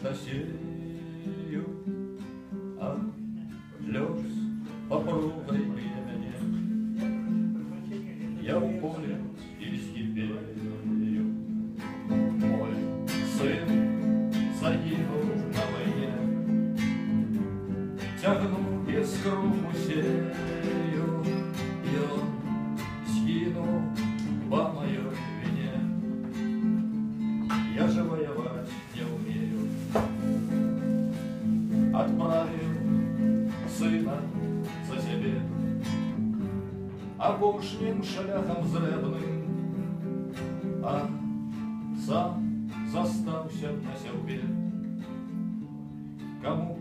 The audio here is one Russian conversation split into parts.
что сею, А сам застаўся на сяўбе. Кому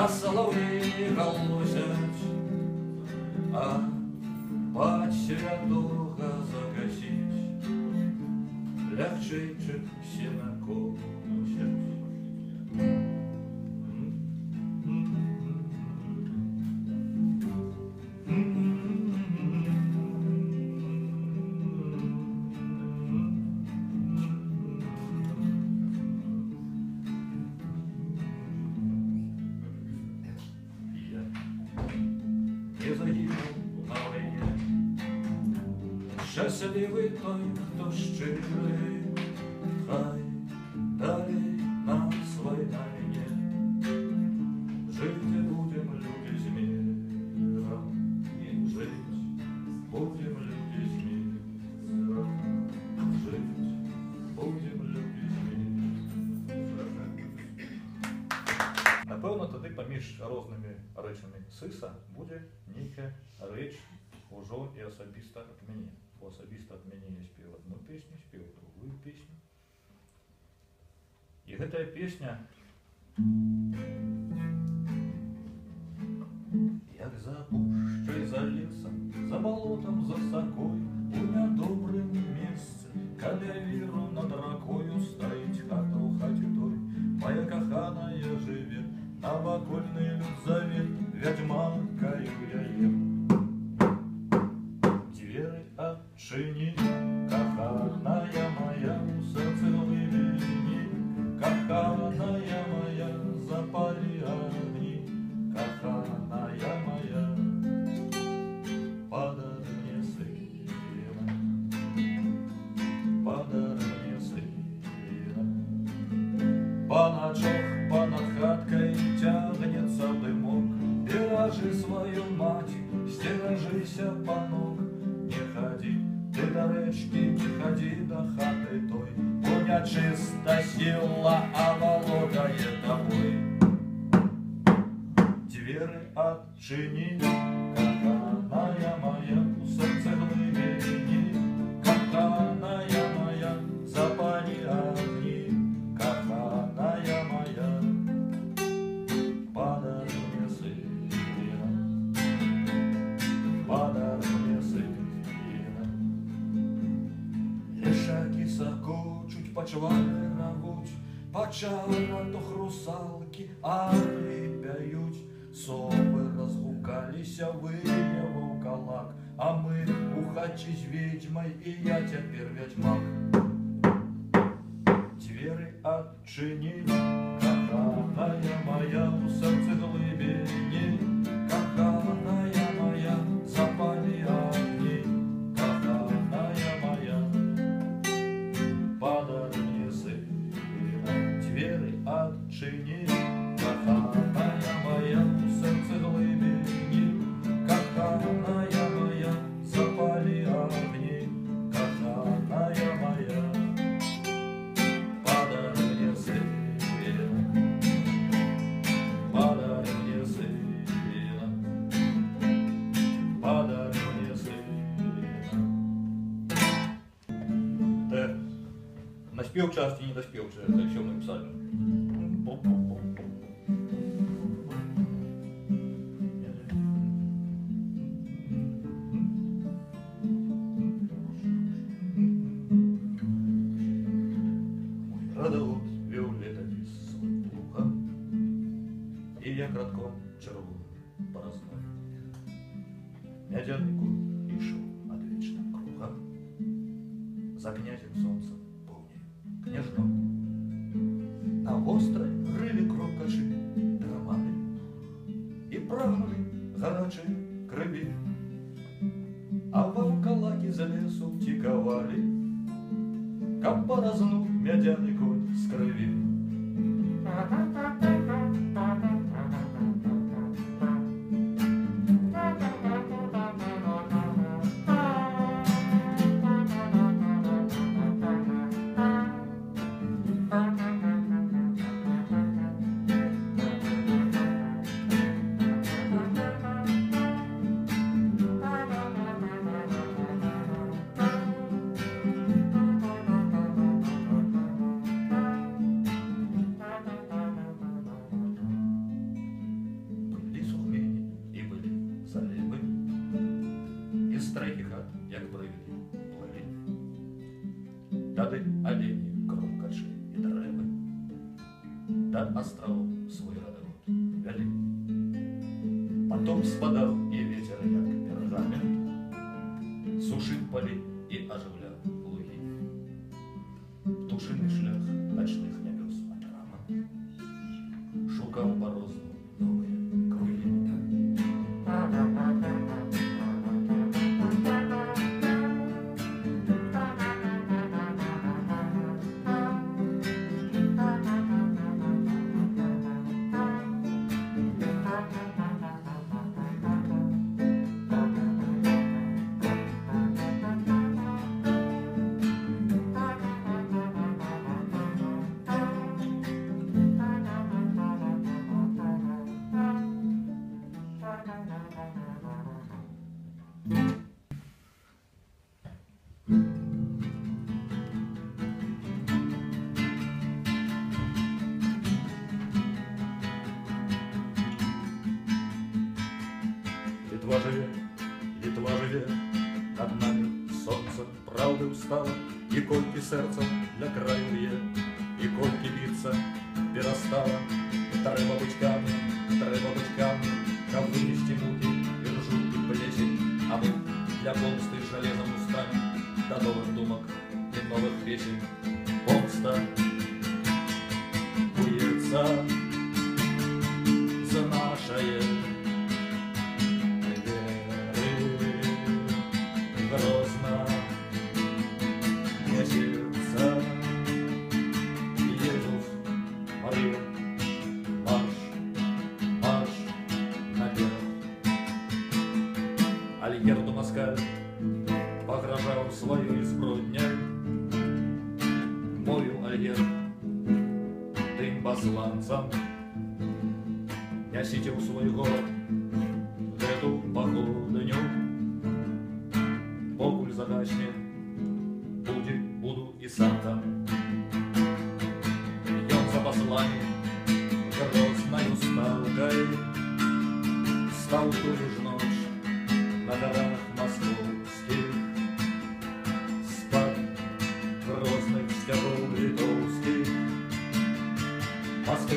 а соловей голосять, а пать святого загасить, легче, чем сено особиста від мене. Бо особисто від мене я спів одну пісню, спів другую пісню. І гэтая песня Як за пущей, за лесом, за болотом, за сокой, У нядобрым месце, каля віру над ракою Стаіць хата ў хаце той, моя каханая жыве, Навакольны люд завет, вядьмакаю яе. адчыні, каханая моя, у сэрцы глыбіні, Каханая моя, запалі агні, Каханая моя, подарь мне сына, подарь мне сына. По ночах, понад хаткой тягнется дымок, Бережи свою мать, стережися, панок, Не ходи ты до речки, не ходи до хаты той, Бо нечиста сила оволодает тобой. Двери отчини, Почала то русалки, арі п'ють, Сови розгукалися, виє вовкалак, А ми у хаті з відьмой, і я тепер ведьмак. Двери отчини, каханая моя, у части не доспел, это еще мы писали. Радует Виолетта лука, И я кратко чарову поразнаю. Я дяднику стало, и колки сердца на краю мне.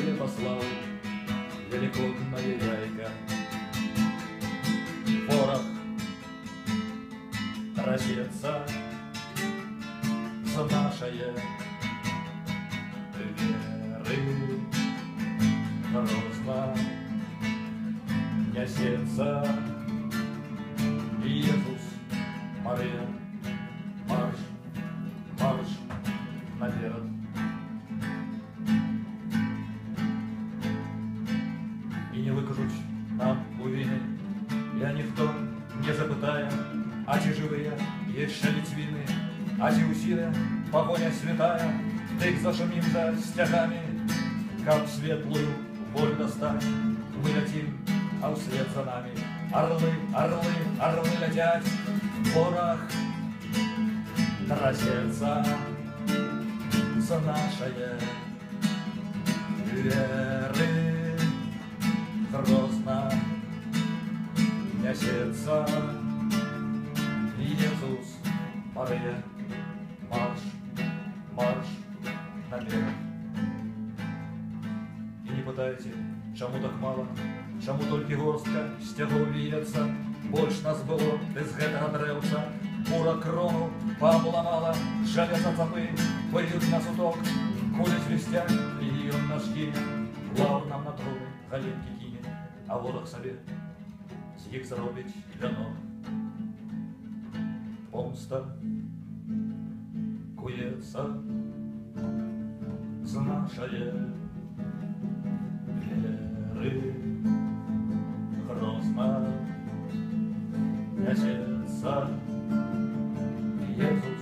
Сибири послал великолепная яйка. Порох разится за нашее веры грозно несется. азиусины, погоня святая, Дых зашумится стягами, как светлую боль достать, Мы летим, а вслед за нами Орлы, орлы, орлы летят. В горах Трасется за нашее веры. Грозно несется Иисус Мария. пытайте, чему так мало, чему только горстка сцягу віецца, больш нас было без гэтага дрэўца, Мура крону пообламала, жалеза цапы, пойдут на суток, кули свистят, и он наш гине, лав нам на труны, галинки кине, а ворог собі з їх зробить вянок. Помста кується з нашої віри грозно несется. Иисус, Мария,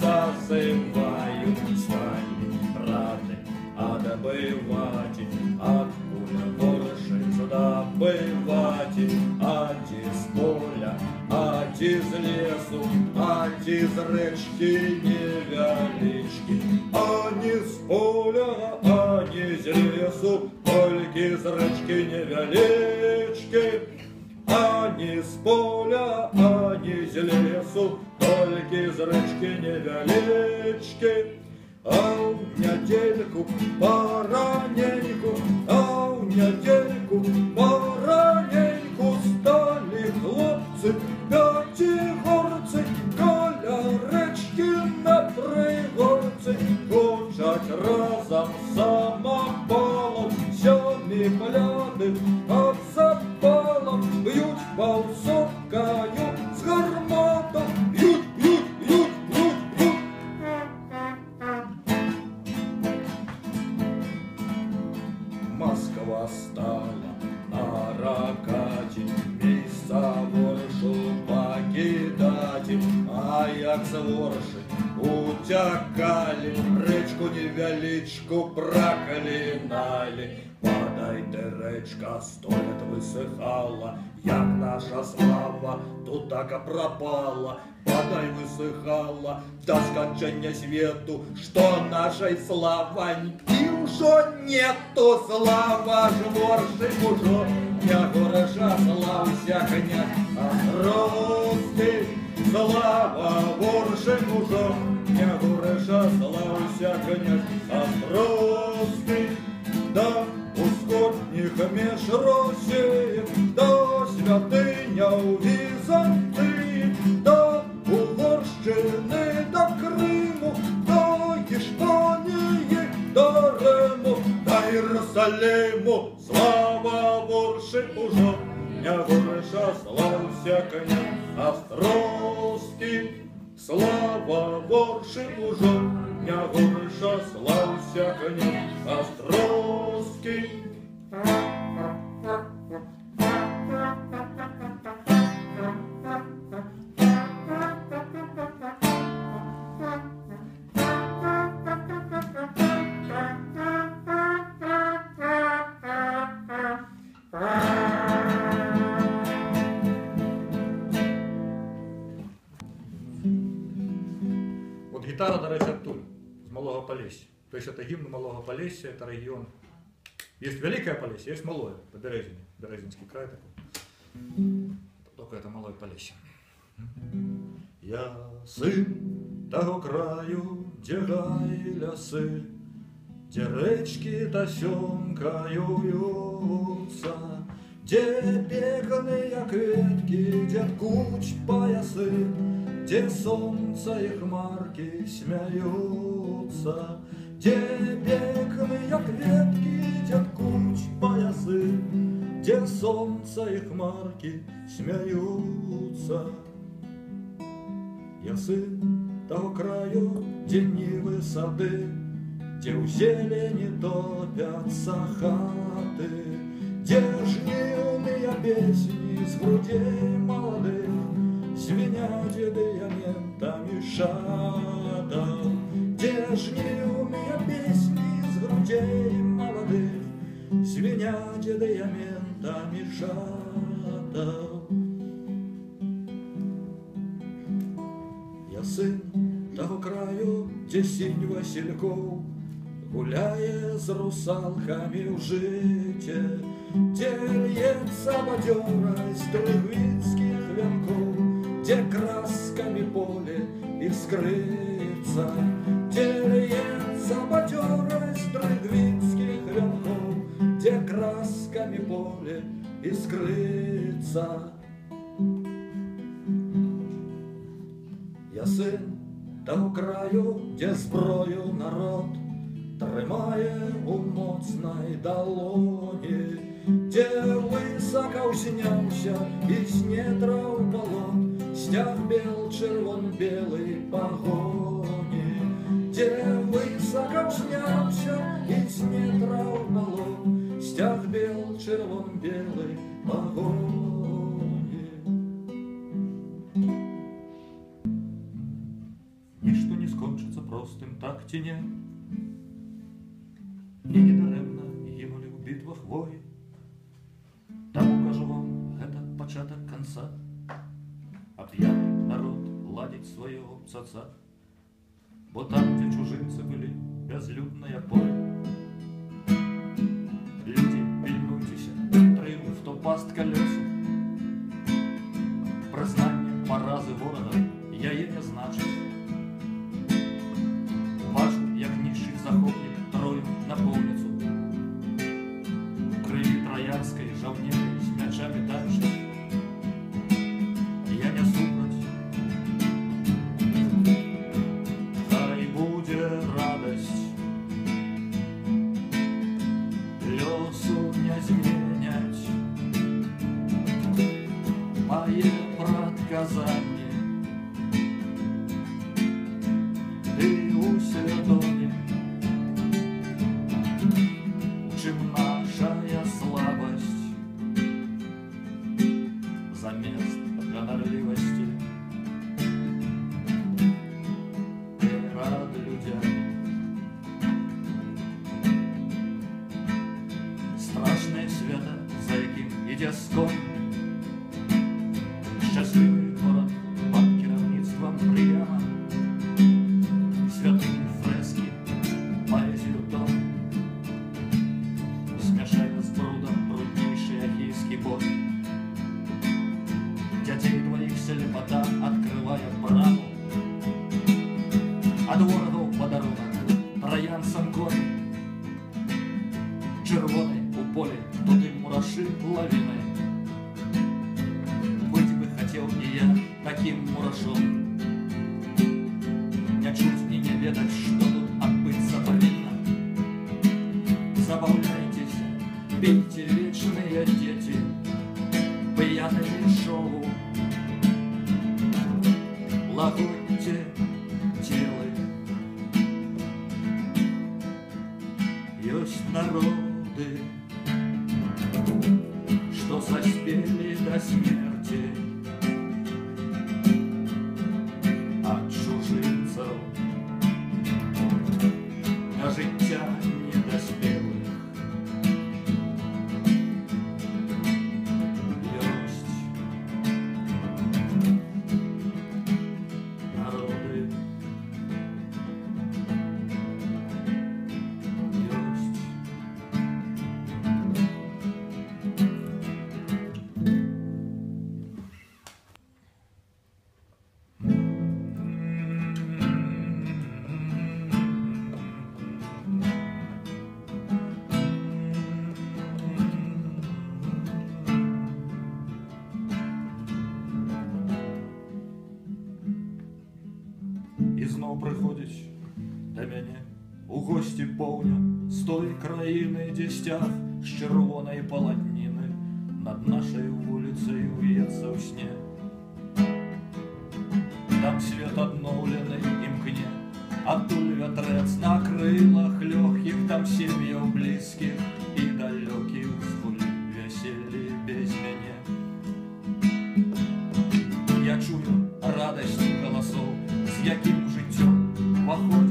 зазывают Стали рады отбывать От пуля больше добывать Ать из поля, ать из лесу Ать из речки невелички А не с поля, а не из лесу Только из речки невелички а не с поля, а не з лесу, Только з речки невелички. А у недельку пораненьку, А у недельку пораненьку Стали хлопцы пятигорцы, Коля речки на пригорці, Гучать разом самопалом, Сьомі гляди от запалом, Б'ють полсокою з проколінали. Падайте, речка, сто лет висихала, як наша слава тут так і пропала. Падай висихала до скончання світу, що нашої славаньки уже нету. Слава ж ворши уже, не хороша, слався князь Островський. Слава ворши уже, не хороша, слався князь Островський. Да ускотних меж Росії, до святиня у Полесья, это регион. Есть Великое Полесье, есть Малое, по Березине, Березинский край такой. Только это Малое Полесье. Я сын того краю, де гай ляси, Где речки тосенкаюются, Где бегные кветки, где куч поясы, Где солнце и хмарки смеются, Где бегные кветки, где куч поясы, Где солнце и хмарки смеются. Я сын того краю, где нивы сады, Где у зелени топятся хаты, Где жнивные песни с грудей молодых Звенят дедиаментами шатов, Где жнивные Звенят дедиаментами шатов. Я сын того краю, где синь Васильков, Гуляя с русалками в жите, Где льется бадерость трыгвинских венков, Где красками поле искрится, Где льется бадерость трыгвинских красками поле искрится. Я син того краю, де зброю народ Тримає у моцній долоні, Де високо узнявся із недра в полон, Стяг бел, червон, белый погони, Де високо узнявся із недра в полон, Стяг бел, червон, белый погони. Ніщо не скончиться простим так ці не. І недаремно гинули в битвах вої. Тому кажу вам, это початок конца. А п'яний народ ладить свого пцаца. Бо там, где чужинцы были, безлюдное поле. адтуль вятрэц на крылах лёгкіх там сем'яў блізкіх і далёкіх згуль вяселі без мяне я чую радасць галасоў з якім жыццём паходзяць людзі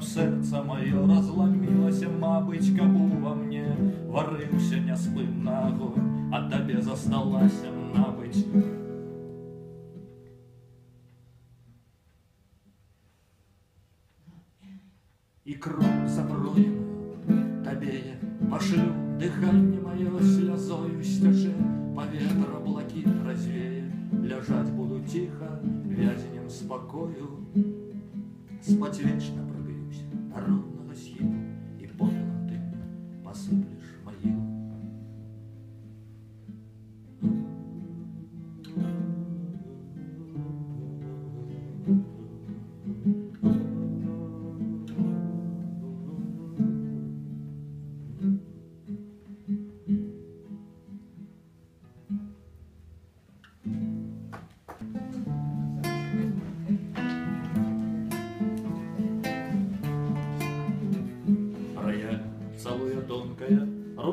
краіна, каб сэрца маё разламілася, мабыць, каб ува мне варыўся няспынна агонь, а табе засталася набыць. І кроў заброеную табе я пашлю дыханне маё слязою сцячэ паветра блакіт развее ляжаць буду ціха вязенем спакою спаць вечна прыбіюся да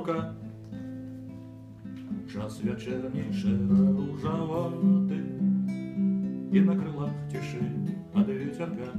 рука. Час вечерний широ-ружоватый, И на крылах тиши от ветерка.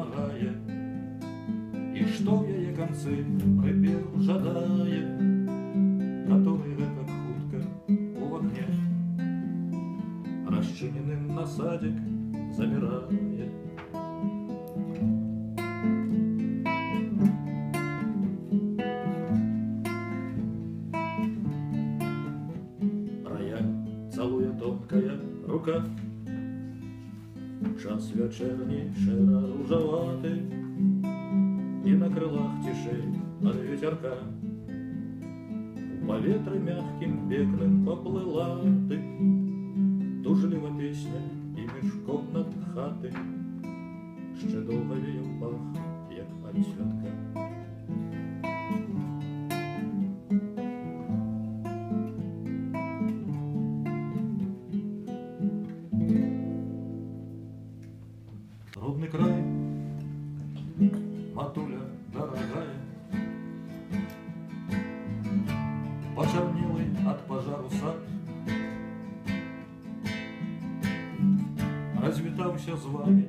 песня вымагае І што яе канцы прыпеў жадае Который гэтак хутка у агне Расчыненым насадзік замірае ветерка. У поветра мягким беглым поплыла ты, Тужлива песня і мішком над хати, Ще довго віяв пах, як от цвятка. Родный край, матуля з вами,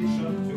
Bishop.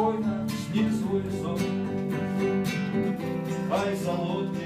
Спокойно, сни свой сон, Хай солодким